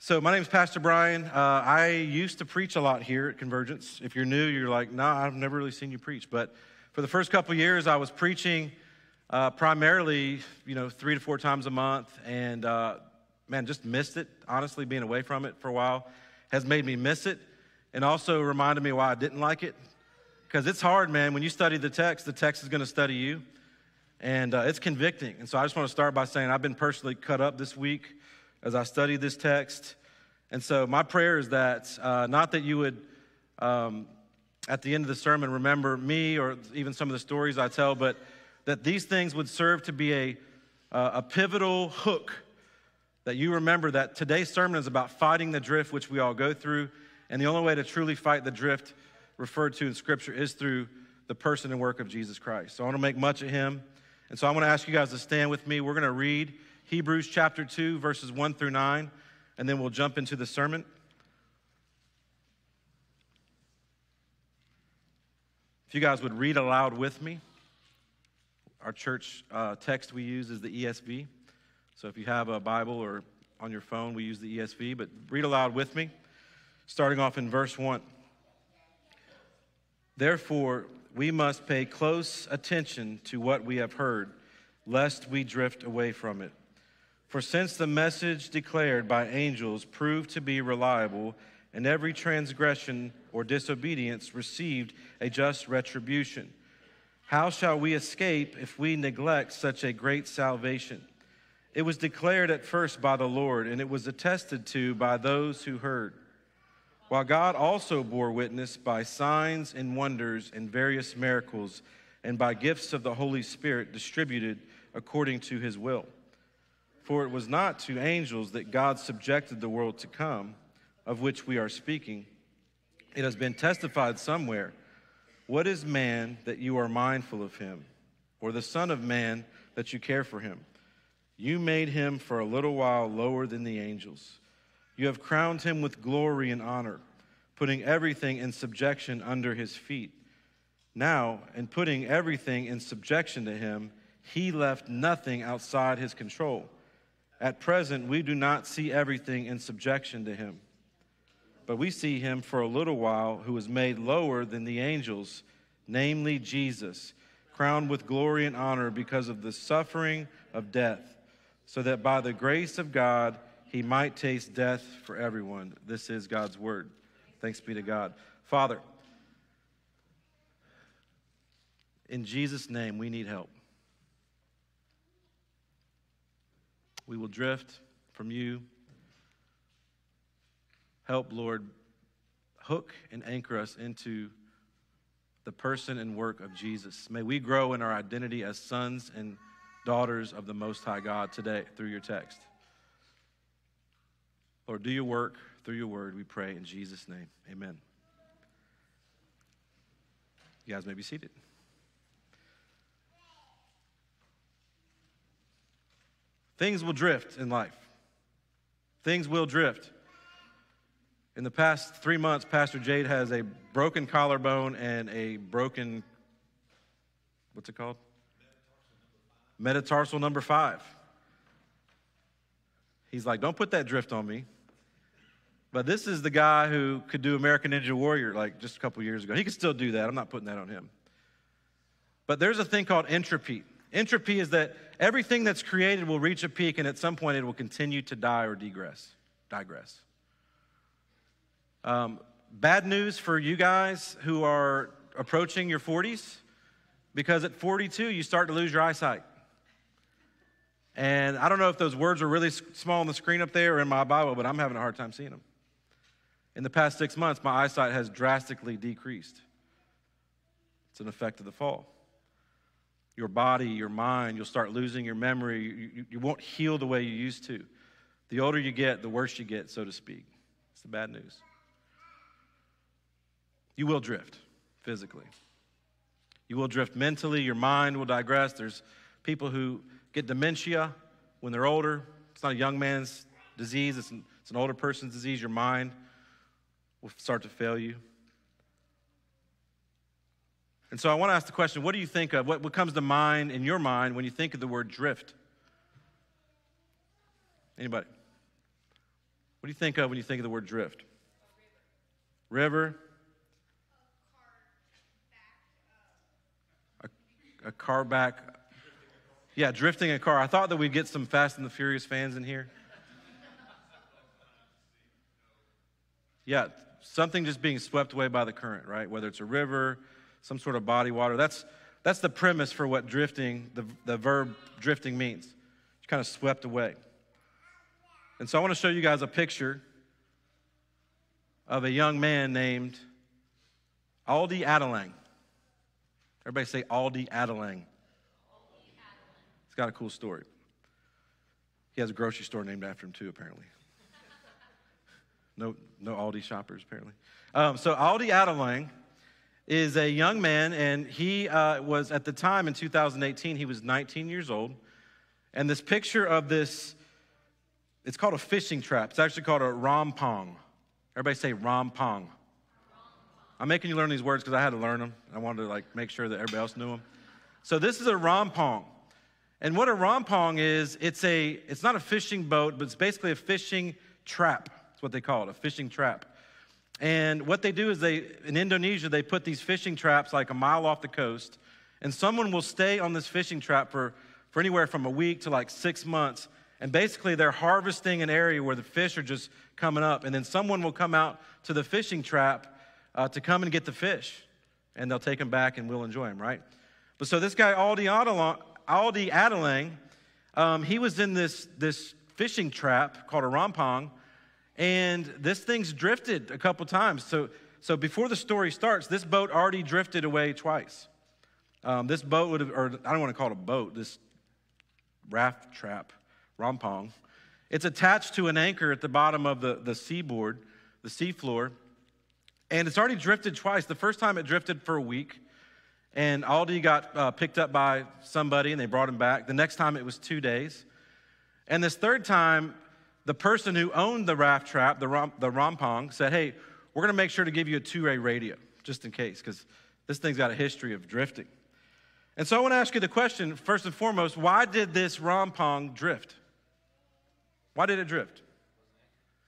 So, my name is Pastor Brian. Uh, I used to preach a lot here at Convergence. If you're new, you're like, no, nah, I've never really seen you preach. But for the first couple years, I was preaching uh, primarily, you know, three to four times a month. And uh, man, just missed it. Honestly, being away from it for a while has made me miss it and also reminded me why I didn't like it. Because it's hard, man. When you study the text, the text is going to study you. And uh, it's convicting. And so I just want to start by saying I've been personally cut up this week as I study this text. And so my prayer is that, uh, not that you would, um, at the end of the sermon, remember me or even some of the stories I tell, but that these things would serve to be a, uh, a pivotal hook. That you remember that today's sermon is about fighting the drift, which we all go through. And the only way to truly fight the drift referred to in Scripture is through the person and work of Jesus Christ. So I want to make much of him. And so I want to ask you guys to stand with me. We're going to read Hebrews chapter 2, verses 1 through 9, and then we'll jump into the sermon. If you guys would read aloud with me, our church uh, text we use is the ESV. So if you have a Bible or on your phone, we use the ESV, but read aloud with me, starting off in verse 1. Therefore, we must pay close attention to what we have heard, lest we drift away from it. For since the message declared by angels proved to be reliable, and every transgression or disobedience received a just retribution, how shall we escape if we neglect such a great salvation? It was declared at first by the Lord, and it was attested to by those who heard. While God also bore witness by signs and wonders and various miracles, and by gifts of the Holy Spirit distributed according to his will. For it was not to angels that God subjected the world to come, of which we are speaking. It has been testified somewhere What is man that you are mindful of him, or the Son of Man that you care for him? You made him for a little while lower than the angels. You have crowned him with glory and honor, putting everything in subjection under his feet. Now, in putting everything in subjection to him, he left nothing outside his control. At present, we do not see everything in subjection to him, but we see him for a little while who was made lower than the angels, namely Jesus, crowned with glory and honor because of the suffering of death, so that by the grace of God he might taste death for everyone. This is God's word. Thanks be to God. Father, in Jesus' name, we need help. We will drift from you. Help, Lord, hook and anchor us into the person and work of Jesus. May we grow in our identity as sons and daughters of the Most High God today through your text. Lord, do your work through your word, we pray in Jesus' name. Amen. You guys may be seated. Things will drift in life. Things will drift. In the past three months, Pastor Jade has a broken collarbone and a broken, what's it called? Metatarsal number five. He's like, don't put that drift on me. But this is the guy who could do American Ninja Warrior like just a couple years ago. He could still do that. I'm not putting that on him. But there's a thing called entropy. Entropy is that everything that's created will reach a peak and at some point it will continue to die or digress. Digress. Um, bad news for you guys who are approaching your 40s because at 42 you start to lose your eyesight. And I don't know if those words are really small on the screen up there or in my Bible, but I'm having a hard time seeing them. In the past six months, my eyesight has drastically decreased. It's an effect of the fall your body, your mind. You'll start losing your memory. You, you, won't heal the way you used to. The older you get, the worse you get, so to speak. It's the bad news. You will drift physically. You will drift mentally. Your mind will digress. There's people who get dementia when they're older. It's not a young man's disease, it's an, it's an older person's disease. Your mind will start to fail you. And so I want to ask the question what do you think of? What, what comes to mind in your mind when you think of the word drift? Anybody? What do you think of when you think of the word drift? River. A, a car back. Yeah, drifting a car. I thought that we'd get some Fast and the Furious fans in here. Yeah, something just being swept away by the current, right? Whether it's a river, some sort of body water. That's, that's the premise for what drifting, the, the verb drifting means. It's kind of swept away. And so I want to show you guys a picture of a young man named Aldi Adilang. Everybody say Aldi Adilang. He's got a cool story. He has a grocery store named after him, too, apparently. No, no Aldi shoppers, apparently. Um, so, Aldi Adilang is a young man, and he uh, was at the time in 2018, he was 19 years old. And this picture of this, it's called a fishing trap. It's actually called a rompong. Everybody say rompong. I'm making you learn these words because I had to learn them. I wanted to like make sure that everybody else knew them. So this is a rompong. And what a rompong is, it's a it's not a fishing boat, but it's basically a fishing trap. That's what they call it, a fishing trap. And what they do is they in Indonesia they put these fishing traps like a mile off the coast, and someone will stay on this fishing trap for for anywhere from a week to like 6 months. And basically they're harvesting an area where the fish are just coming up. And then someone will come out to the fishing trap uh, to come and get the fish. And they'll take them back and we'll enjoy them, right? But so this guy, Aldi, Adilang, Aldi Adilang, um, he was in this, this fishing trap called a rompong. And this thing's drifted a couple times. So, so before the story starts, this boat already drifted away twice. Um, this boat would have, or I don't want to call it a boat, this raft trap, rompong, it's attached to an anchor at the bottom of the, the seaboard, the seafloor, and it's already drifted twice. The first time it drifted for a week, and Aldi got uh, picked up by somebody and they brought him back. The next time it was two days. And this third time, the person who owned the raft trap, the, rom, the rompong, said, Hey, we're going to make sure to give you a two way radio, just in case, because this thing's got a history of drifting. And so I want to ask you the question first and foremost why did this rompong drift? Why did it drift?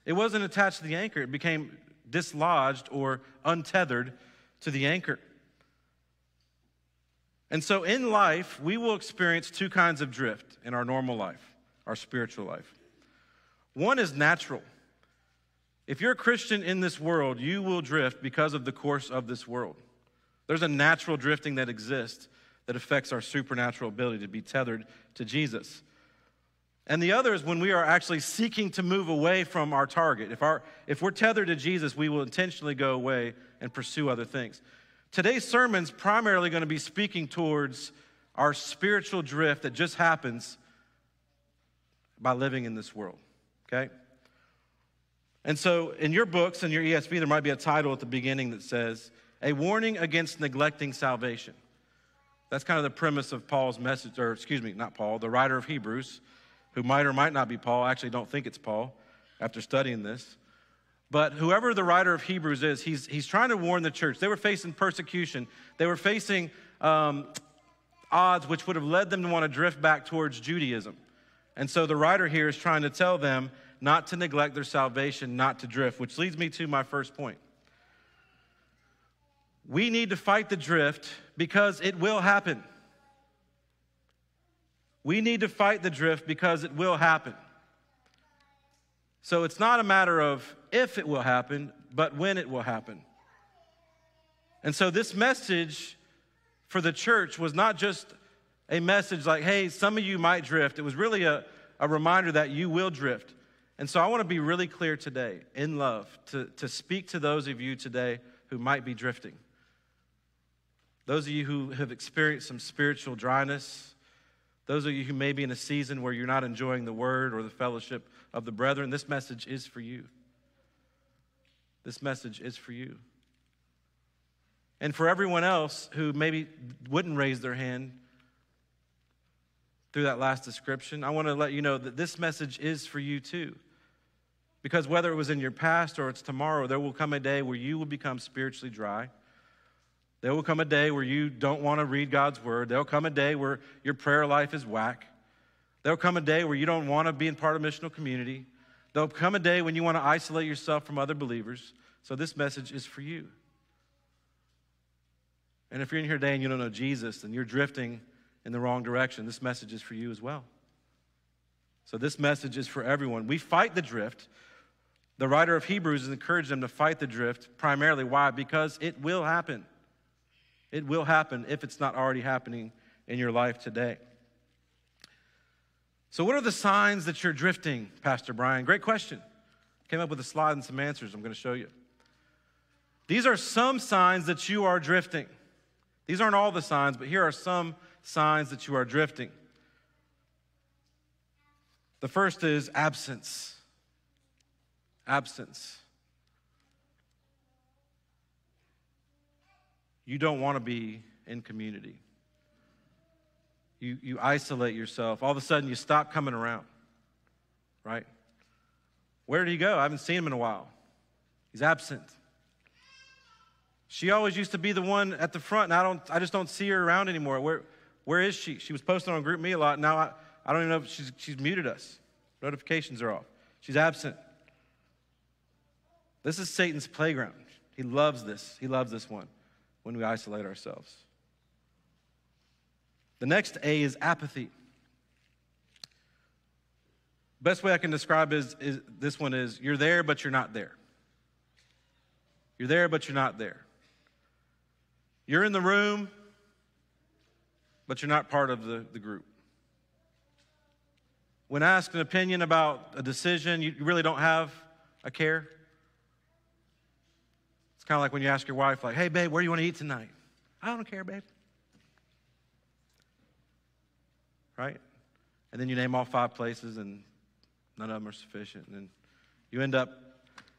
It wasn't attached to the anchor, it became dislodged or untethered to the anchor. And so in life, we will experience two kinds of drift in our normal life, our spiritual life. One is natural. If you're a Christian in this world, you will drift because of the course of this world. There's a natural drifting that exists that affects our supernatural ability to be tethered to Jesus. And the other is when we are actually seeking to move away from our target. If, our, if we're tethered to Jesus, we will intentionally go away and pursue other things. Today's sermon's primarily going to be speaking towards our spiritual drift that just happens by living in this world, okay? And so in your books and your ESV, there might be a title at the beginning that says, A Warning Against Neglecting Salvation. That's kind of the premise of Paul's message, or excuse me, not Paul, the writer of Hebrews who might or might not be Paul. I actually don't think it's Paul after studying this. But whoever the writer of Hebrews is, he's, he's trying to warn the church. They were facing persecution, they were facing um, odds which would have led them to want to drift back towards Judaism. And so the writer here is trying to tell them not to neglect their salvation, not to drift, which leads me to my first point. We need to fight the drift because it will happen. We need to fight the drift because it will happen. So it's not a matter of if it will happen, but when it will happen. And so this message for the church was not just a message like, hey, some of you might drift. It was really a, a reminder that you will drift. And so I want to be really clear today, in love, to, to speak to those of you today who might be drifting. Those of you who have experienced some spiritual dryness, those of you who may be in a season where you're not enjoying the word or the fellowship of the brethren, this message is for you. This message is for you. And for everyone else who maybe wouldn't raise their hand through that last description, I want to let you know that this message is for you too. Because whether it was in your past or it's tomorrow, there will come a day where you will become spiritually dry there will come a day where you don't want to read God's word. There'll come a day where your prayer life is whack. There'll come a day where you don't want to be in part of missional community. There'll come a day when you want to isolate yourself from other believers. So this message is for you. And if you're in here today and you don't know Jesus and you're drifting in the wrong direction, this message is for you as well. So this message is for everyone. We fight the drift. The writer of Hebrews has encouraged them to fight the drift primarily. Why? Because it will happen. It will happen if it's not already happening in your life today. So, what are the signs that you're drifting, Pastor Brian? Great question. Came up with a slide and some answers I'm going to show you. These are some signs that you are drifting. These aren't all the signs, but here are some signs that you are drifting. The first is absence. Absence. You don't want to be in community you, you isolate yourself. All of a sudden, you stop coming around, right? Where did he go? I haven't seen him in a while. He's absent. She always used to be the one at the front, and I, don't, I just don't see her around anymore. Where, where is she? She was posting on GroupMe a lot. Now I, I don't even know if she's, she's muted us. Notifications are off. She's absent. This is Satan's playground. He loves this. He loves this one when we isolate ourselves. The next A is apathy. Best way I can describe is, is this one is you're there, but you're not there. You're there, but you're not there. You're in the room, but you're not part of the, the group. When asked an opinion about a decision, you really don't have a care. It's kind of like when you ask your wife, like, hey, babe, where do you want to eat tonight? I don't care, babe. right? And then you name all five places, and none of them are sufficient. And then you end up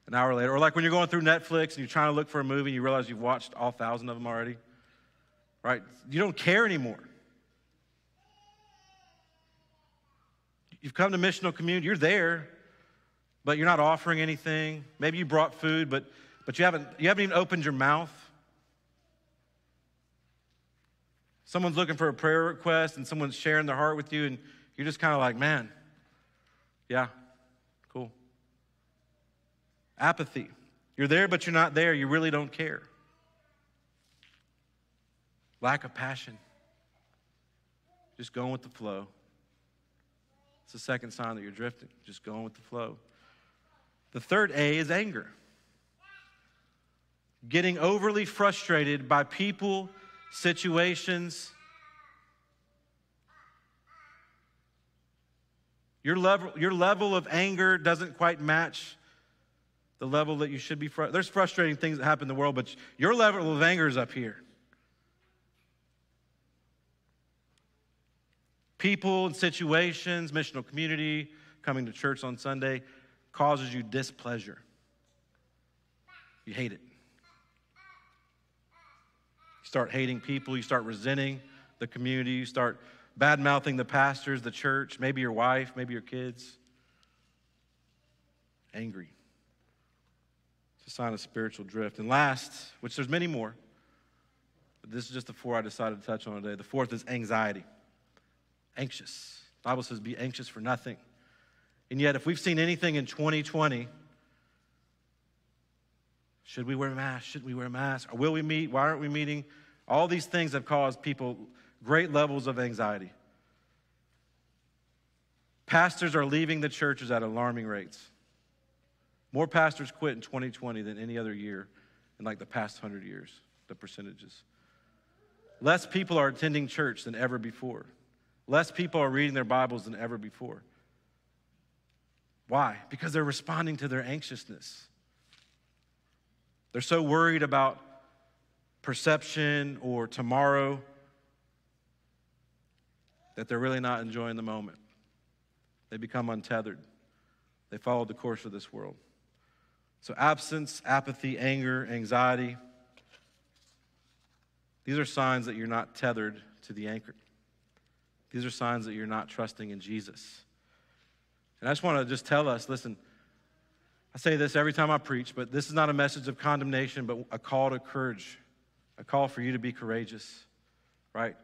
an hour later, or like when you're going through Netflix and you're trying to look for a movie and you realize you've watched all thousand of them already, right? You don't care anymore. You've come to missional community, you're there, but you're not offering anything. Maybe you brought food, but, but you, haven't, you haven't even opened your mouth. Someone's looking for a prayer request and someone's sharing their heart with you, and you're just kind of like, man, yeah, cool. Apathy. You're there, but you're not there. You really don't care. Lack of passion. Just going with the flow. It's the second sign that you're drifting, just going with the flow. The third A is anger. Getting overly frustrated by people situations. Your level, your level of anger doesn't quite match the level that you should be. Fr- There's frustrating things that happen in the world, but your level of anger is up here. People and situations, missional community, coming to church on Sunday causes you displeasure. You hate it You start hating people, you start resenting the community, you start bad mouthing the pastors, the church, maybe your wife, maybe your kids. Angry. It's a sign of spiritual drift. And last, which there's many more, but this is just the four I decided to touch on today. The fourth is anxiety. Anxious. The Bible says, be anxious for nothing. And yet, if we've seen anything in 2020, should we wear a mask? Should we wear a mask? Or will we meet? Why aren't we meeting? All these things have caused people great levels of anxiety. Pastors are leaving the churches at alarming rates. More pastors quit in 2020 than any other year in like the past 100 years, the percentages. Less people are attending church than ever before. Less people are reading their Bibles than ever before. Why? Because they're responding to their anxiousness. They're so worried about perception or tomorrow that they're really not enjoying the moment. They become untethered. They follow the course of this world. So, absence, apathy, anger, anxiety, these are signs that you're not tethered to the anchor. These are signs that you're not trusting in Jesus. And I just want to just tell us listen, I say this every time I preach, but this is not a message of condemnation, but a call to courage a call for you to be courageous, right?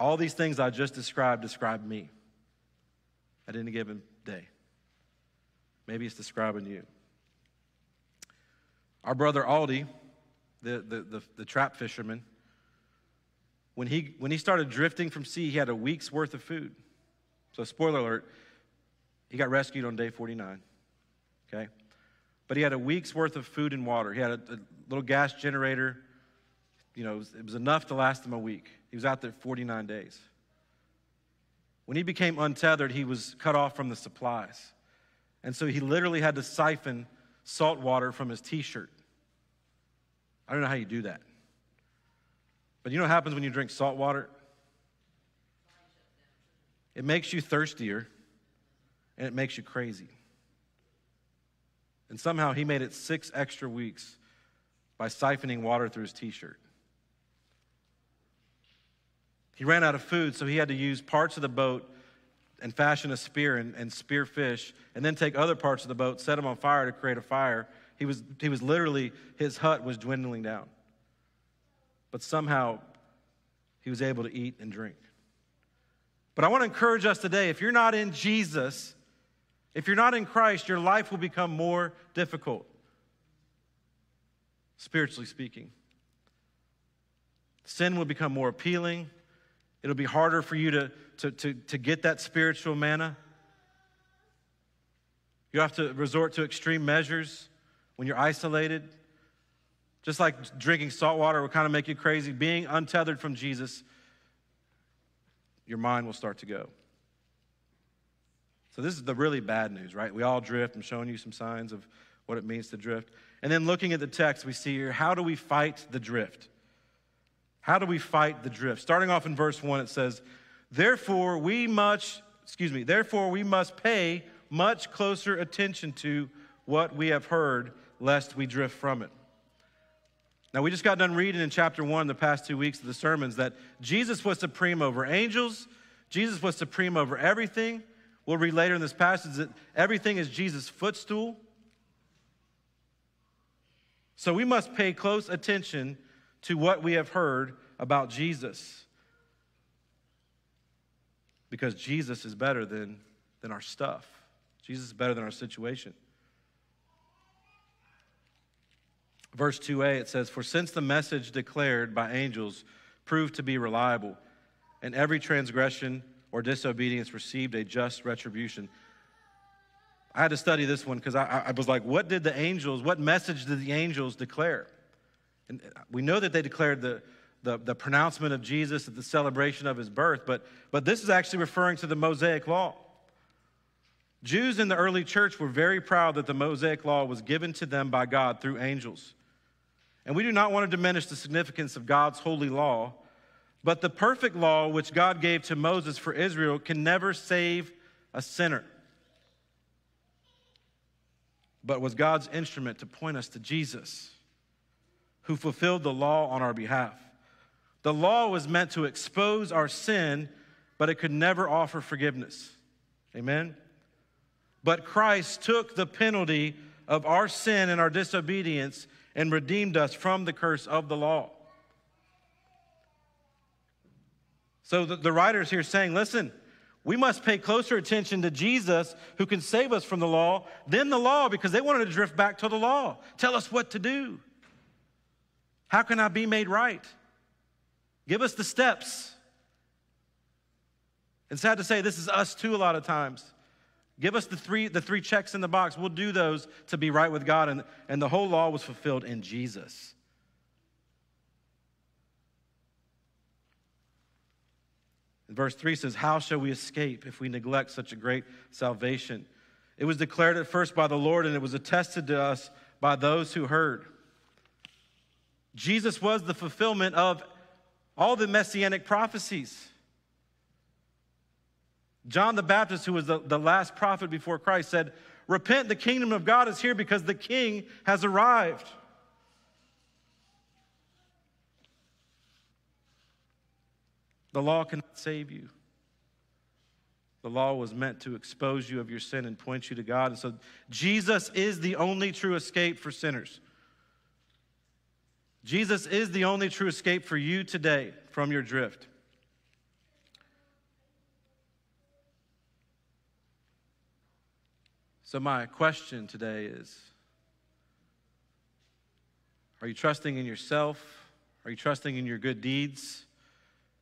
All these things I just described describe me at any given day. Maybe it's describing you. Our brother Aldi, the, the, the, the trap fisherman, when he, when he started drifting from sea, he had a week's worth of food. So, spoiler alert, he got rescued on day 49. Okay? But he had a week's worth of food and water. He had a, a little gas generator. You know, it was, it was enough to last him a week. He was out there 49 days. When he became untethered, he was cut off from the supplies. And so he literally had to siphon salt water from his t shirt. I don't know how you do that. But you know what happens when you drink salt water? It makes you thirstier and it makes you crazy. And somehow he made it six extra weeks by siphoning water through his t shirt. He ran out of food, so he had to use parts of the boat and fashion a spear and, and spear fish, and then take other parts of the boat, set them on fire to create a fire. He was, he was literally, his hut was dwindling down. But somehow, he was able to eat and drink. But I want to encourage us today if you're not in Jesus, if you're not in Christ, your life will become more difficult, spiritually speaking. Sin will become more appealing. It'll be harder for you to, to, to, to get that spiritual manna. You have to resort to extreme measures when you're isolated. Just like drinking salt water will kind of make you crazy, being untethered from Jesus, your mind will start to go. So, this is the really bad news, right? We all drift. I'm showing you some signs of what it means to drift. And then looking at the text, we see here how do we fight the drift? How do we fight the drift? Starting off in verse 1, it says, Therefore, we much, excuse me, therefore we must pay much closer attention to what we have heard, lest we drift from it. Now, we just got done reading in chapter 1 the past two weeks of the sermons that Jesus was supreme over angels, Jesus was supreme over everything. We'll read later in this passage that everything is Jesus' footstool. So we must pay close attention to what we have heard about Jesus. Because Jesus is better than, than our stuff, Jesus is better than our situation. Verse 2a, it says, For since the message declared by angels proved to be reliable, and every transgression or disobedience received a just retribution. I had to study this one because I, I, was like, what did the angels, what message did the angels declare? And uh, we know that they declared the, the, the pronouncement of Jesus at the celebration of his birth, but, but this is actually referring to the Mosaic Law. Jews in the early church were very proud that the Mosaic Law was given to them by God through angels. And we do not want to diminish the significance of God's holy law, but the perfect law which God gave to Moses for Israel can never save a sinner, but was God's instrument to point us to Jesus who fulfilled the law on our behalf. The law was meant to expose our sin, but it could never offer forgiveness. Amen? But Christ took the penalty of our sin and our disobedience and redeemed us from the curse of the law. So the, the writer's here saying, listen, we must pay closer attention to Jesus who can save us from the law than the law because they wanted to drift back to the law. Tell us what to do. How can I be made right? Give us the steps. It's sad to say this is us too a lot of times. Give us the three, the three checks in the box. We'll do those to be right with God. And, and the whole law was fulfilled in Jesus. And verse 3 says, How shall we escape if we neglect such a great salvation? It was declared at first by the Lord, and it was attested to us by those who heard. Jesus was the fulfillment of all the messianic prophecies. John the Baptist, who was the, the last prophet before Christ, said, Repent, the kingdom of God is here because the king has arrived. The law cannot save you. The law was meant to expose you of your sin and point you to God. And so Jesus is the only true escape for sinners. Jesus is the only true escape for you today from your drift. So, my question today is Are you trusting in yourself? Are you trusting in your good deeds?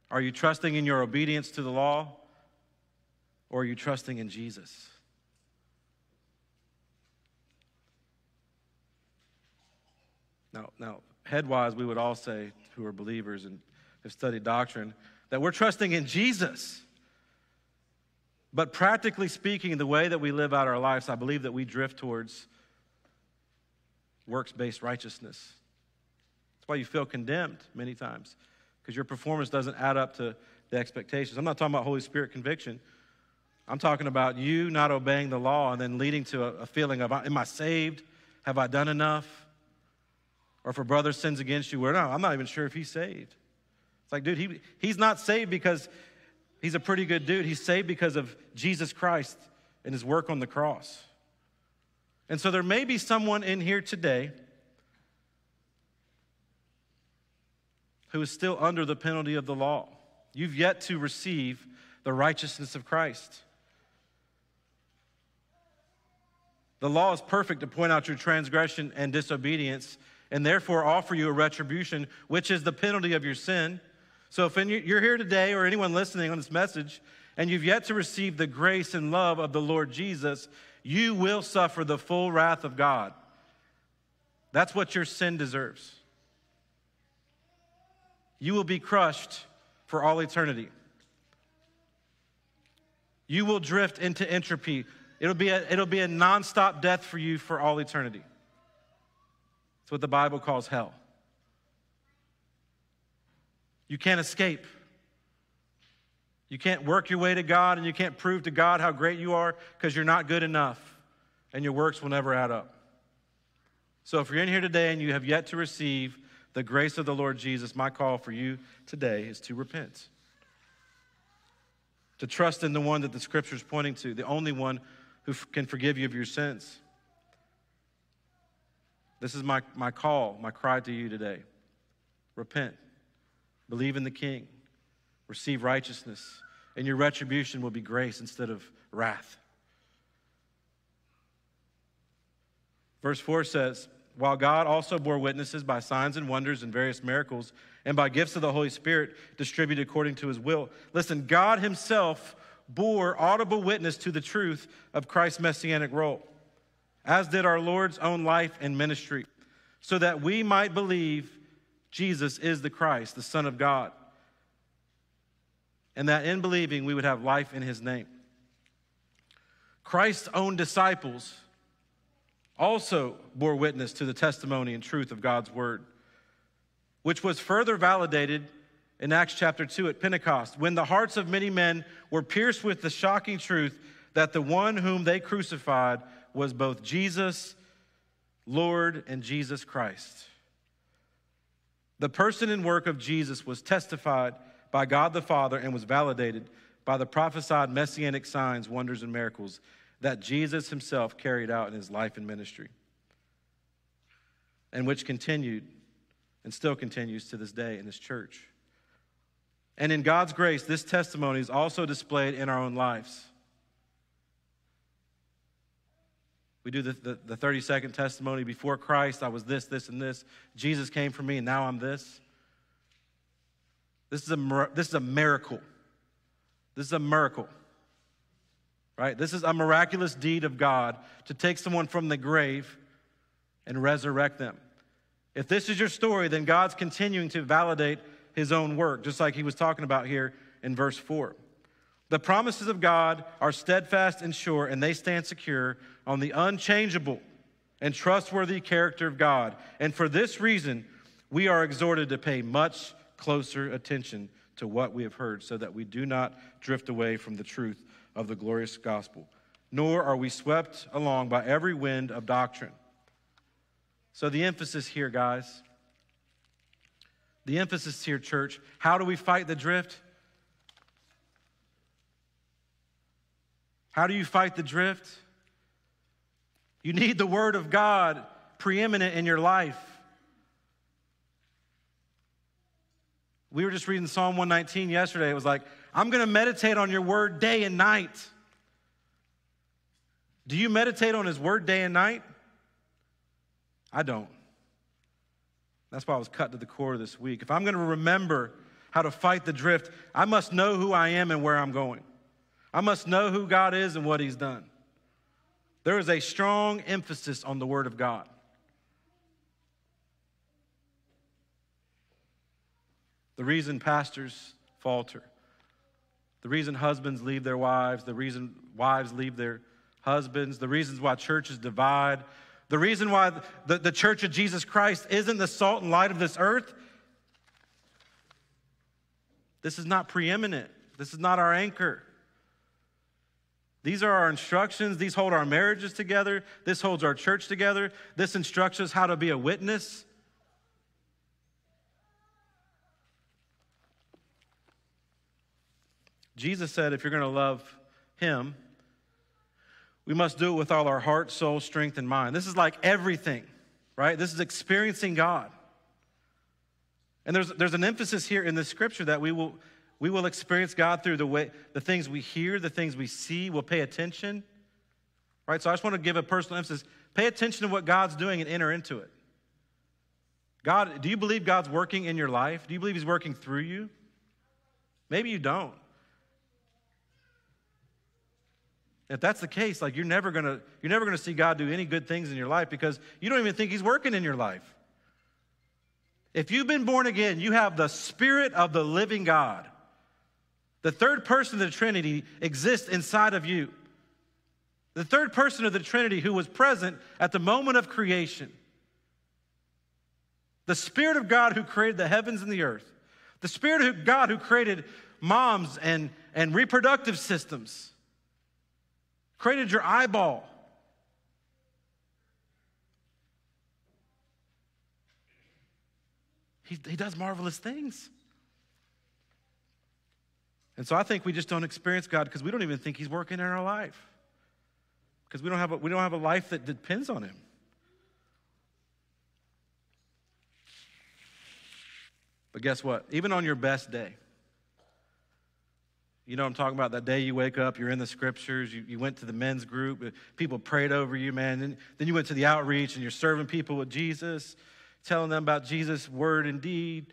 Are you trusting in your obedience to the law? Or are you trusting in Jesus? Now, now headwise, we would all say, who are believers and have studied doctrine, that we're trusting in Jesus. But practically speaking, the way that we live out our lives, I believe that we drift towards works based righteousness. That's why you feel condemned many times, because your performance doesn't add up to the expectations. I'm not talking about Holy Spirit conviction. I'm talking about you not obeying the law and then leading to a, feeling of, Am I saved? Have I done enough? Or if a brother sins against you, well, no, I'm not even sure if he's saved. It's like, dude, he, he's not saved because He's a pretty good dude. He's saved because of Jesus Christ and his work on the cross. And so there may be someone in here today who is still under the penalty of the law. You've yet to receive the righteousness of Christ. The law is perfect to point out your transgression and disobedience and therefore offer you a retribution, which is the penalty of your sin. So if you're here today or anyone listening on this message and you've yet to receive the grace and love of the Lord Jesus, you will suffer the full wrath of God. That's what your sin deserves. You will be crushed for all eternity. You will drift into entropy. It'll be a, it'll be a nonstop death for you for all eternity. It's what the Bible calls hell. You can't escape. You can't work your way to God and you can't prove to God how great you are because you're not good enough and your works will never add up. So if you're in here today and you have yet to receive the grace of the Lord Jesus, my call for you today is to repent. To trust in the one that the scripture is pointing to, the only one who can forgive you of your sins. This is my, my call, my cry to you today. Repent. Believe in the King, receive righteousness, and your retribution will be grace instead of wrath. Verse 4 says, While God also bore witnesses by signs and wonders and various miracles, and by gifts of the Holy Spirit distributed according to his will. Listen, God himself bore audible witness to the truth of Christ's messianic role, as did our Lord's own life and ministry, so that we might believe Jesus is the Christ, the Son of God. And that in believing, we would have life in his name. Christ's own disciples also bore witness to the testimony and truth of God's word, which was further validated in Acts chapter 2 at Pentecost, when the hearts of many men were pierced with the shocking truth that the one whom they crucified was both Jesus, Lord, and Jesus Christ. The person and work of Jesus was testified by God the Father and was validated by the prophesied messianic signs, wonders, and miracles that Jesus himself carried out in his life and ministry, and which continued and still continues to this day in this church. And in God's grace, this testimony is also displayed in our own lives. We do the, the, the 30 second testimony before Christ, I was this, this, and this. Jesus came for me, and now I'm this. This is a, this is a miracle. This is a miracle. Right? This is a miraculous deed of God to take someone from the grave and resurrect them. If this is your story, then God's continuing to validate his own work, just like he was talking about here in verse 4. The promises of God are steadfast and sure, and they stand secure on the unchangeable and trustworthy character of God. And for this reason, we are exhorted to pay much closer attention to what we have heard so that we do not drift away from the truth of the glorious gospel, nor are we swept along by every wind of doctrine. So, the emphasis here, guys, the emphasis here, church, how do we fight the drift? How do you fight the drift? You need the Word of God preeminent in your life. We were just reading Psalm 119 yesterday. It was like, I'm going to meditate on your Word day and night. Do you meditate on His Word day and night? I don't. That's why I was cut to the core this week. If I'm going to remember how to fight the drift, I must know who I am and where I'm going. I must know who God is and what He's done. There is a strong emphasis on the Word of God. The reason pastors falter, the reason husbands leave their wives, the reason wives leave their husbands, the reasons why churches divide, the reason why the, the church of Jesus Christ isn't the salt and light of this earth. This is not preeminent. This is not our anchor. These are our instructions. These hold our marriages together. This holds our church together. This instructs us how to be a witness. Jesus said, if you're going to love Him, we must do it with all our heart, soul, strength, and mind. This is like everything, right? This is experiencing God. And there's, there's an emphasis here in the scripture that we will we will experience God through the way the things we hear, the things we see, we'll pay attention. Right? So I just want to give a personal emphasis. Pay attention to what God's doing and enter into it. God, do you believe God's working in your life? Do you believe He's working through you? Maybe you don't. If that's the case, like you're never gonna you're never gonna see God do any good things in your life because you don't even think He's working in your life. If you've been born again, you have the Spirit of the living God. The third person of the Trinity exists inside of you. The third person of the Trinity who was present at the moment of creation. The Spirit of God who created the heavens and the earth. The Spirit of God who created moms and, and reproductive systems. Created your eyeball. He, he does marvelous things. And so I think we just don't experience God because we don't even think He's working in our life. Because we don't have a, we don't have a life that depends on Him. But guess what? Even on your best day, you know I'm talking about that day you wake up, you're in the scriptures, you, you went to the men's group, people prayed over you, man. And then you went to the outreach and you're serving people with Jesus, telling them about Jesus' word and deed.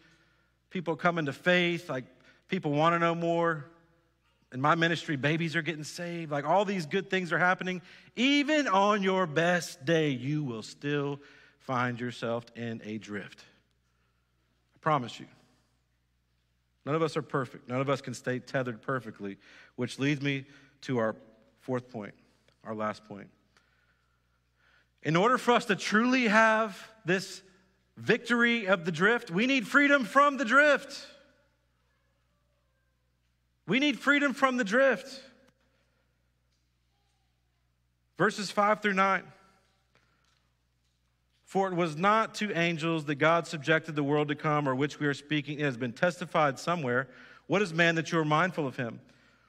People coming to faith, like People want to know more. In my ministry, babies are getting saved. Like all these good things are happening. Even on your best day, you will still find yourself in a drift. I promise you. None of us are perfect. None of us can stay tethered perfectly, which leads me to our fourth point, our last point. In order for us to truly have this victory of the drift, we need freedom from the drift. We need freedom from the drift. Verses 5 through 9. For it was not to angels that God subjected the world to come, or which we are speaking. It has been testified somewhere. What is man that you are mindful of him?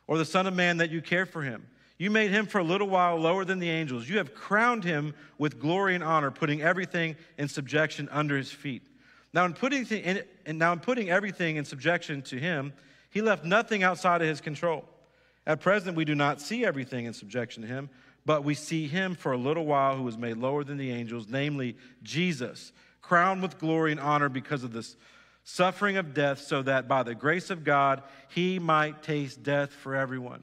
Or the Son of Man that you care for him? You made him for a little while lower than the angels. You have crowned him with glory and honor, putting everything in subjection under his feet. Now, in putting, th- in, now in putting everything in subjection to him, he left nothing outside of his control. At present, we do not see everything in subjection to him, but we see him for a little while who was made lower than the angels, namely Jesus, crowned with glory and honor because of this suffering of death, so that by the grace of God he might taste death for everyone.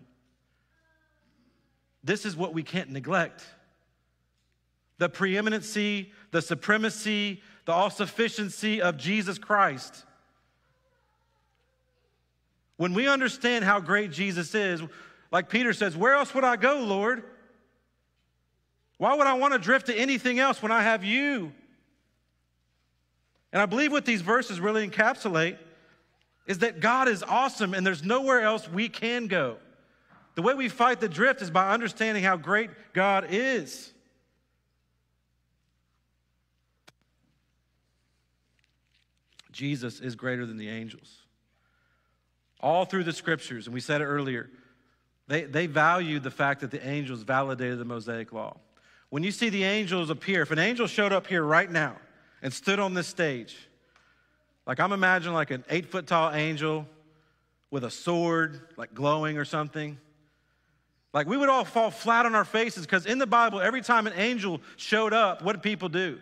This is what we can't neglect the preeminency, the supremacy, the all sufficiency of Jesus Christ. When we understand how great Jesus is, like Peter says, where else would I go, Lord? Why would I want to drift to anything else when I have you? And I believe what these verses really encapsulate is that God is awesome and there's nowhere else we can go. The way we fight the drift is by understanding how great God is. Jesus is greater than the angels all through the scriptures, and we said it earlier, they, they valued the fact that the angels validated the Mosaic law. When you see the angels appear, if an angel showed up here right now and stood on this stage, like I'm imagining like an eight foot tall angel with a sword, like glowing or something, Like we would all fall flat on our faces because in the Bible, every time an angel showed up, what did people do?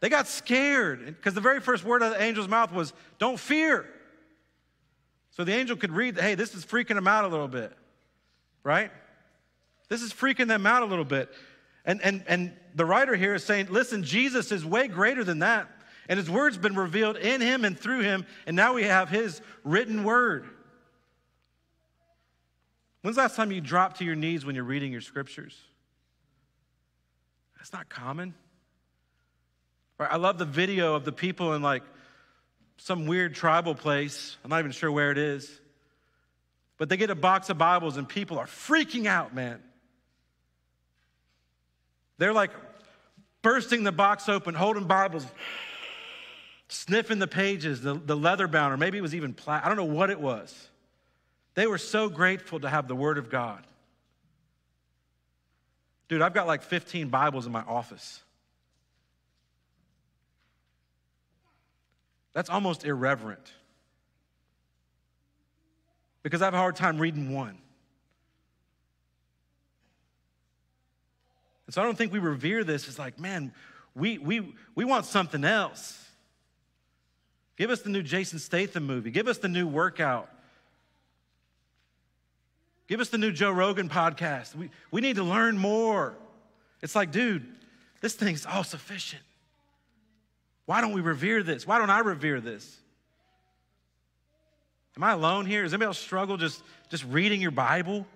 They got scared because the very first word out of the angel's mouth was, Don't fear. So the angel could read, Hey, this is freaking them out a little bit, right? This is freaking them out a little bit. And, and, and the writer here is saying, Listen, Jesus is way greater than that. And his word's been revealed in him and through him. And now we have his written word. When's the last time you dropped to your knees when you're reading your scriptures? That's not common. Right? I love the video of the people in like some weird tribal place. I'm not even sure where it is. But they get a box of Bibles and people are freaking out, man. They're like bursting the box open, holding Bibles, sniffing the pages, the, the leather bound, or maybe it was even. I don't know what it was. They were so grateful to have the Word of God. Dude, I've got like 15 Bibles in my office. That's almost irreverent. Because I have a hard time reading one. And so I don't think we revere this as like, man, we, we, we want something else. Give us the new Jason Statham movie. Give us the new workout. Give us the new Joe Rogan podcast. We, we need to learn more. It's like, dude, this thing's all sufficient. Why don't we revere this? Why don't I revere this? Am I alone here? Does anybody else struggle just, just reading your Bible?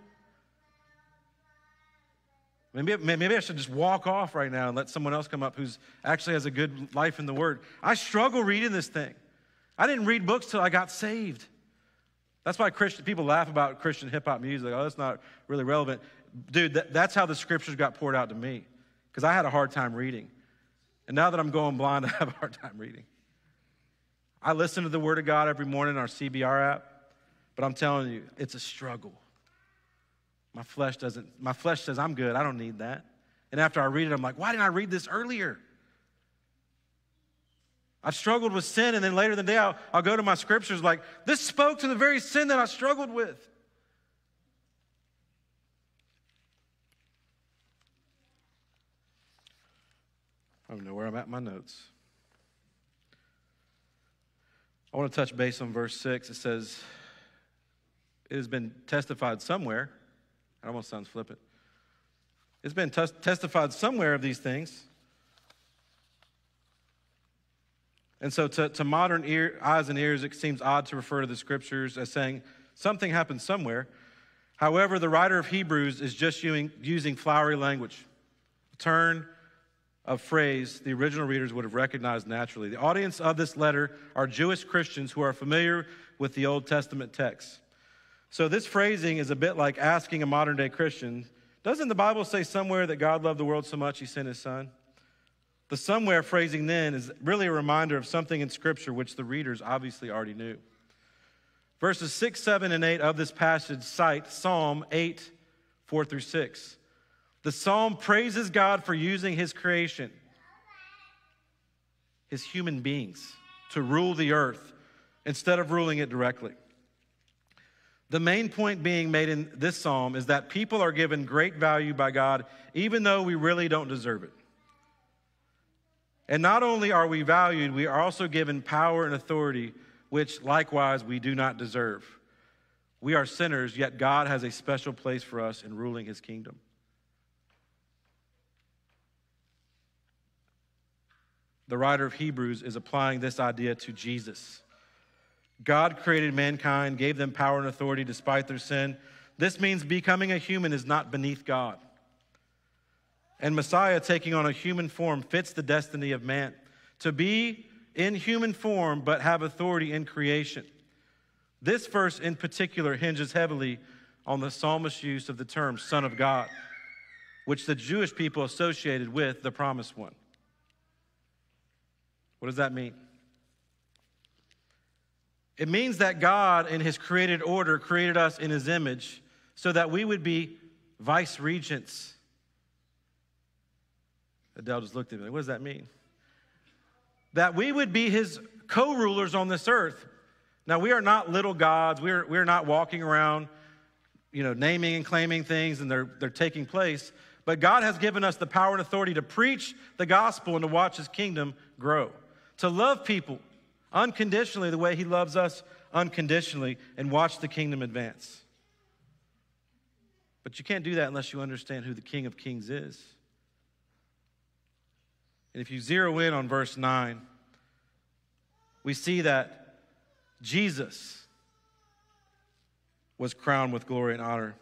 Maybe, maybe I should just walk off right now and let someone else come up who's actually has a good life in the Word. I struggle reading this thing. I didn't read books till I got saved. That's why Christian people laugh about Christian hip hop music. Oh, that's not really relevant. Dude, that, that's how the scriptures got poured out to me because I had a hard time reading. And now that I'm going blind, I have a hard time reading. I listen to the Word of God every morning on our CBR app, but I'm telling you, it's a struggle. My flesh doesn't, my flesh says, I'm good, I don't need that. And after I read it, I'm like, why didn't I read this earlier? I've struggled with sin, and then later in the day, I'll, I'll go to my scriptures like, this spoke to the very sin that I struggled with. I don't know where I'm at my notes. I want to touch base on verse 6. It says, It has been testified somewhere. It almost sounds flippant. It's been tes- testified somewhere of these things. And so, to, to modern ear, eyes and ears, it seems odd to refer to the scriptures as saying something happened somewhere. However, the writer of Hebrews is just using, using flowery language. Turn of phrase the original readers would have recognized naturally. The audience of this letter are Jewish Christians who are familiar with the Old Testament text. So this phrasing is a bit like asking a modern day Christian, doesn't the Bible say somewhere that God loved the world so much he sent his son? The somewhere phrasing then is really a reminder of something in Scripture which the readers obviously already knew. Verses 6, 7, and 8 of this passage cite Psalm 8, 4 through 6. The psalm praises God for using his creation, his human beings, to rule the earth instead of ruling it directly. The main point being made in this psalm is that people are given great value by God, even though we really don't deserve it. And not only are we valued, we are also given power and authority, which likewise we do not deserve. We are sinners, yet God has a special place for us in ruling his kingdom. The writer of Hebrews is applying this idea to Jesus. God created mankind, gave them power and authority despite their sin. This means becoming a human is not beneath God. And Messiah taking on a human form fits the destiny of man to be in human form but have authority in creation. This verse in particular hinges heavily on the psalmist's use of the term Son of God, which the Jewish people associated with the promised one. What does that mean? It means that God, in His created order, created us in His image so that we would be vice regents. Adele just looked at me. What does that mean? That we would be His co rulers on this earth. Now, we are not little gods. We're, we're not walking around you know, naming and claiming things and they're, they're taking place. But God has given us the power and authority to preach the gospel and to watch his kingdom grow, to love people unconditionally the way he loves us unconditionally and watch the kingdom advance. But you can't do that unless you understand who the King of Kings is. And if you zero in on verse 9, we see that Jesus was crowned with glory and honor.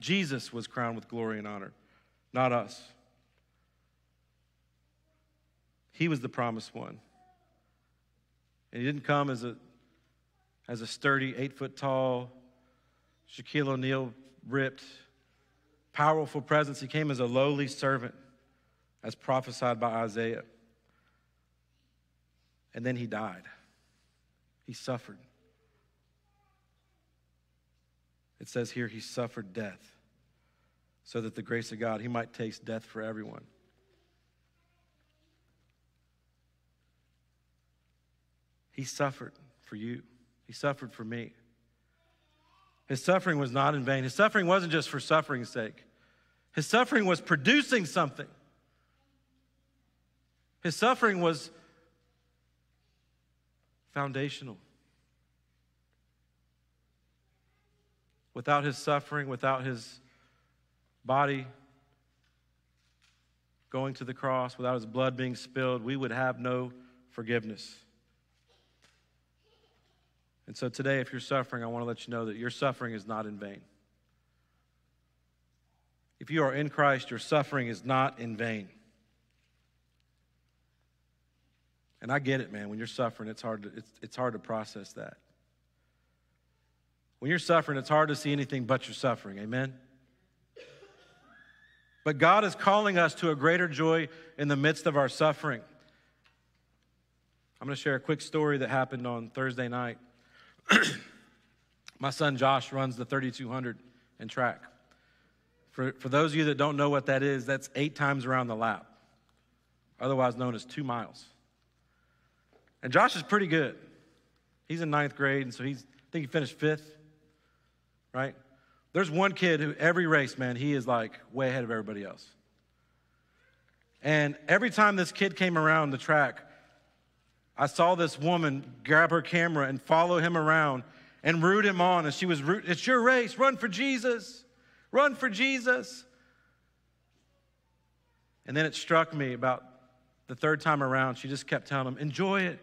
Jesus was crowned with glory and honor, not us. He was the promised one. And he didn't come as a, as a sturdy, eight foot tall, Shaquille O'Neal ripped, powerful presence. He came as a lowly servant, as prophesied by Isaiah. And then he died. He suffered. It says here he suffered death so that the grace of God, he might taste death for everyone. He suffered for you, he suffered for me. His suffering was not in vain. His suffering wasn't just for suffering's sake, his suffering was producing something. His suffering was foundational. Without his suffering, without his body going to the cross, without his blood being spilled, we would have no forgiveness. And so today, if you're suffering, I want to let you know that your suffering is not in vain. If you are in Christ, your suffering is not in vain. And I get it, man. When you're suffering, it's hard to, it's, it's hard to process that. When you're suffering, it's hard to see anything but your suffering. Amen? But God is calling us to a greater joy in the midst of our suffering. I'm going to share a quick story that happened on Thursday night. My son Josh runs the 3200 in track. For, for those of you that don't know what that is, that's eight times around the lap, otherwise known as two miles. And Josh is pretty good. He's in ninth grade, and so he's, I think he finished fifth right? There's one kid who, every race, man, he is like way ahead of everybody else. And every time this kid came around the track, I saw this woman grab her camera and follow him around and root him on. And she was, root, it's your race, run for Jesus, run for Jesus. And then it struck me about the third time around, she just kept telling him, enjoy it.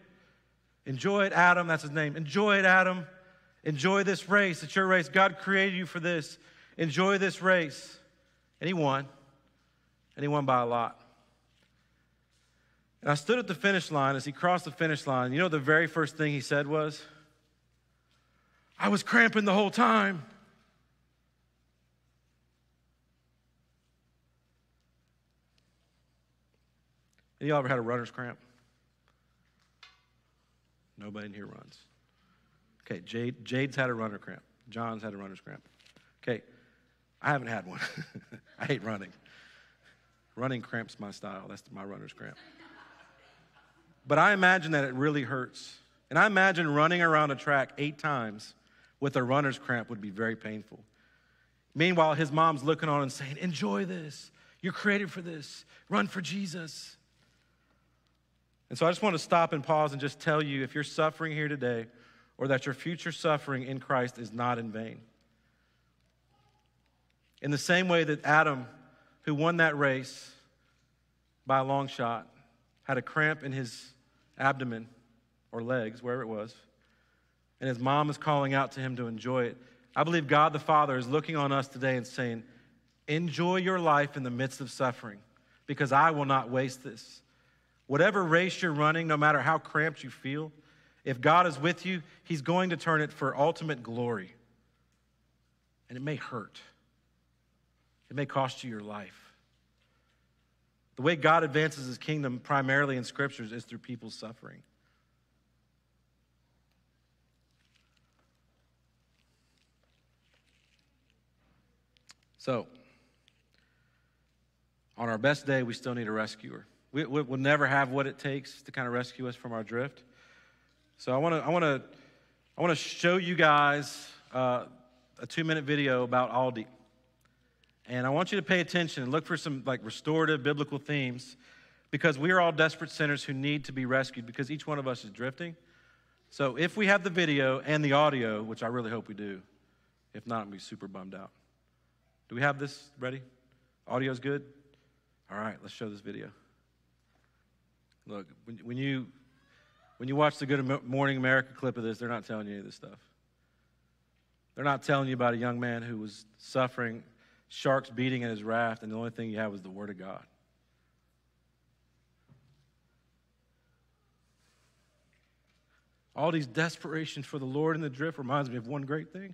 Enjoy it, Adam. That's his name. Enjoy it, Adam. Enjoy this race. It's your race. God created you for this. Enjoy this race. And he won. And he won by a lot. And I stood at the finish line as he crossed the finish line. You know, the very first thing he said was, I was cramping the whole time. Any y'all ever had a runner's cramp? Nobody in here runs. Okay, Jade, Jade's had a runner cramp. John's had a runner's cramp. Okay, I haven't had one. I hate running. Running cramps my style. That's my runner's cramp. But I imagine that it really hurts. And I imagine running around a track eight times with a runner's cramp would be very painful. Meanwhile, his mom's looking on and saying, Enjoy this. You're created for this. Run for Jesus. And so I just want to stop and pause and just tell you if you're suffering here today, or that your future suffering in Christ is not in vain. In the same way that Adam, who won that race by a long shot, had a cramp in his abdomen or legs, wherever it was, and his mom is calling out to him to enjoy it. I believe God the Father is looking on us today and saying, Enjoy your life in the midst of suffering because I will not waste this. Whatever race you're running, no matter how cramped you feel, if God is with you, He's going to turn it for ultimate glory. And it may hurt, it may cost you your life. The way God advances His kingdom, primarily in scriptures, is through people's suffering. So, on our best day, we still need a rescuer. We, will never have what it takes to kind of rescue us from our drift. So I want to I want to I want to show you guys uh, a two minute video about Aldi. And I want you to pay attention and look for some like restorative biblical themes because we are all desperate sinners who need to be rescued because each one of us is drifting. So if we have the video and the audio, which I really hope we do, if not, I'm be super bummed out. Do we have this ready? Audio's good? All right, let's show this video. Look, when, when you when you watch the Good Morning America clip of this, they're not telling you any of this stuff. They're not telling you about a young man who was suffering sharks beating in his raft, and the only thing you have was the Word of God. All these desperation for the Lord in the drift reminds me of one great thing.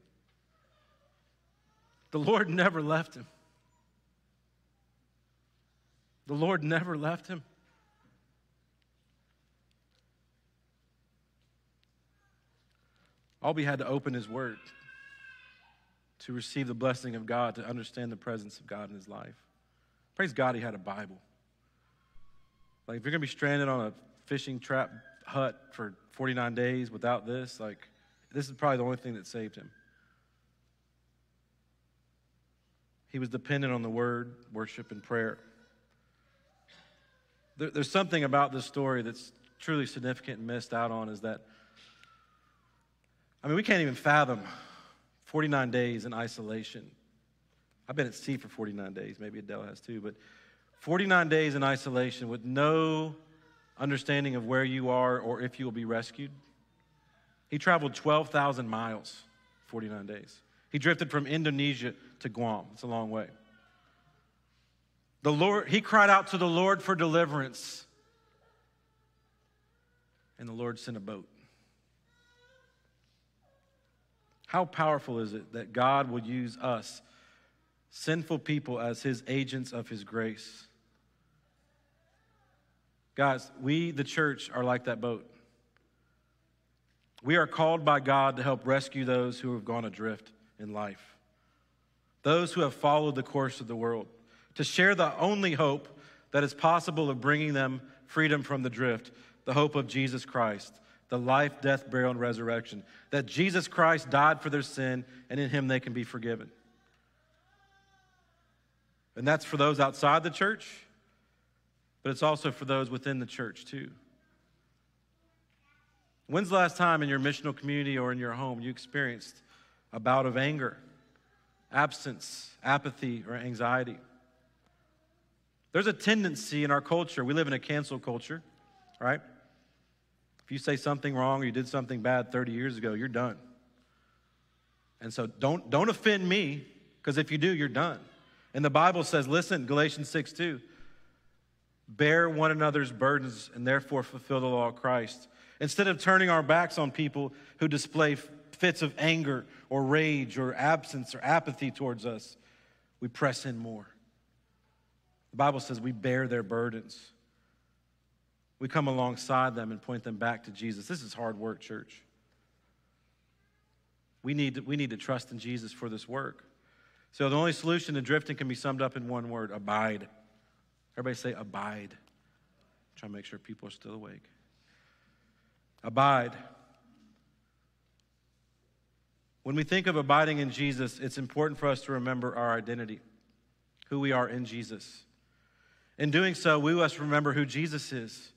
The Lord never left him. The Lord never left him. Aldi had to open his word to receive the blessing of God, to understand the presence of God in his life. Praise God, he had a Bible. Like, if you're going to be stranded on a fishing trap hut for 49 days without this, like, this is probably the only thing that saved him. He was dependent on the word, worship, and prayer. There, there's something about this story that's truly significant and missed out on is that, I mean, we can't even fathom 49 days in isolation. I've been at sea for 49 days. Maybe Adele has too. But 49 days in isolation with no understanding of where you are or if you will be rescued. He traveled 12,000 miles, 49 days. He drifted from Indonesia to Guam. It's a long way. The Lord, he cried out to the Lord for deliverance. And the Lord sent a boat. How powerful is it that God will use us, sinful people, as his agents of his grace? Guys, we, the church, are like that boat. We are called by God to help rescue those who have gone adrift in life, those who have followed the course of the world, to share the only hope that is possible of bringing them freedom from the drift, the hope of Jesus Christ the life, death, burial, and resurrection. That Jesus Christ died for their sin, and in him they can be forgiven. And that's for those outside the church, but it's also for those within the church, too. When's the last time in your missional community or in your home you experienced a bout of anger, absence, apathy, or anxiety? There's a tendency in our culture, we live in a cancel culture, right? If you say something wrong or you did something bad 30 years ago, you're done. And so don't, don't offend me, because if you do, you're done. And the Bible says, listen, Galatians 6 2, bear one another's burdens and therefore fulfill the law of Christ. Instead of turning our backs on people who display fits of anger or rage or absence or apathy towards us, we press in more. The Bible says we bear their burdens we come alongside them and point them back to Jesus. This is hard work, church. We need to, we need to trust in Jesus for this work. So the only solution to drifting can be summed up in one word abide. Everybody say abide. Try to make sure people are still awake. Abide. When we think of abiding in Jesus, it's important for us to remember our identity, who we are in Jesus. In doing so, we must remember who Jesus is.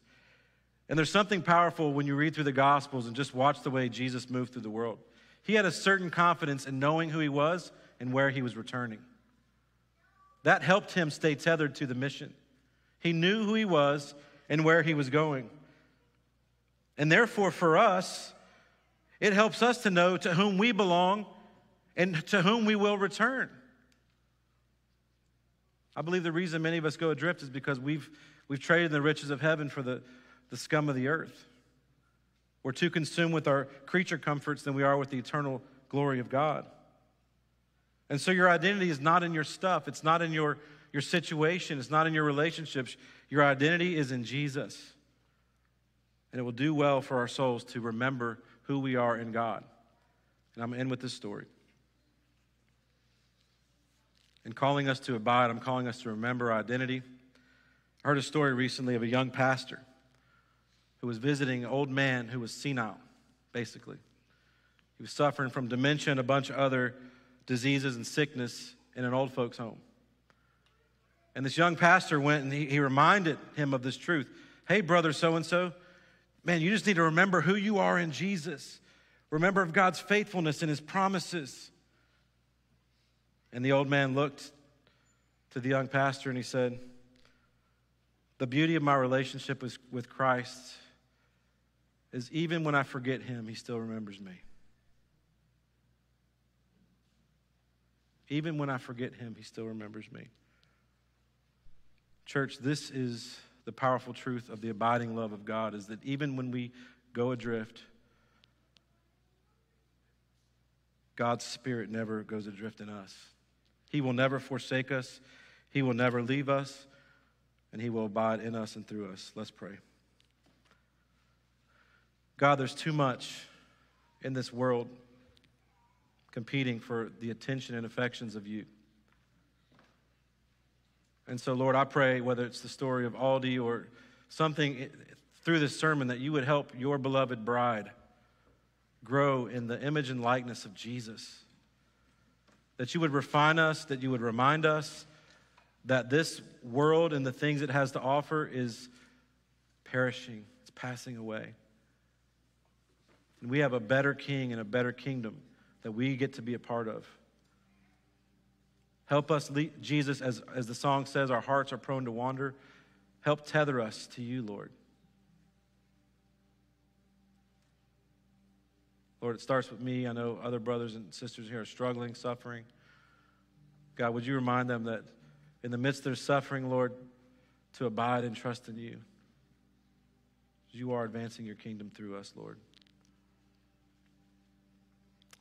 And there's something powerful when you read through the Gospels and just watch the way Jesus moved through the world. He had a certain confidence in knowing who he was and where he was returning. That helped him stay tethered to the mission. He knew who he was and where he was going. And therefore, for us, it helps us to know to whom we belong and to whom we will return. I believe the reason many of us go adrift is because we've, we've traded the riches of heaven for the, the scum of the earth. We're too consumed with our creature comforts than we are with the eternal glory of God. And so your identity is not in your stuff, it's not in your, your situation, it's not in your relationships. Your identity is in Jesus. And it will do well for our souls to remember who we are in God. And I'm going to end with this story. In calling us to abide, I'm calling us to remember our identity. I heard a story recently of a young pastor who was visiting an old man who was senile, basically. He was suffering from dementia and a bunch of other diseases and sickness in an old folks' home. And this young pastor went and he, he reminded him of this truth. Hey, brother so and so, man, you just need to remember who you are in Jesus. Remember of God's faithfulness and his promises. And the old man looked to the young pastor and he said, The beauty of my relationship with, with Christ is even when I forget him, he still remembers me. Even when I forget him, he still remembers me. Church, this is the powerful truth of the abiding love of God is that even when we go adrift, God's Spirit never goes adrift in us. He will never forsake us, He will never leave us, and He will abide in us and through us. Let's pray. God, there's too much in this world competing for the attention and affections of you. And so, Lord, I pray, whether it's the story of Aldi or something through this sermon, that you would help your beloved bride grow in the image and likeness of Jesus. That you would refine us, that you would remind us that this world and the things it has to offer is perishing, it's passing away. And we have a better king and a better kingdom that we get to be a part of. Help us, Jesus, as, as the song says, our hearts are prone to wander. Help tether us to you, Lord. Lord, it starts with me. I know other brothers and sisters here are struggling, suffering. God, would you remind them that in the midst of their suffering, Lord, to abide and trust in you? You are advancing your kingdom through us, Lord.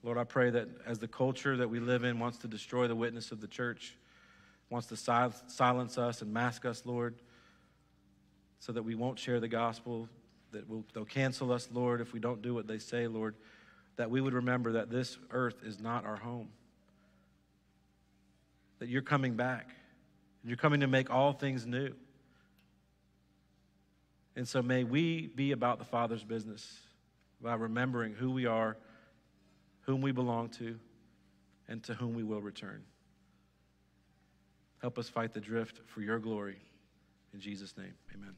Lord, I pray that as the culture that we live in wants to destroy the witness of the church, wants to silence us and mask us, Lord, so that we won't share the gospel, that we'll, they'll cancel us, Lord, if we don't do what they say, Lord, that we would remember that this earth is not our home, that you're coming back, you're coming to make all things new. And so may we be about the Father's business by remembering who we are whom we belong to, and to whom we will return. Help us fight the drift for your glory. In Jesus' name, amen.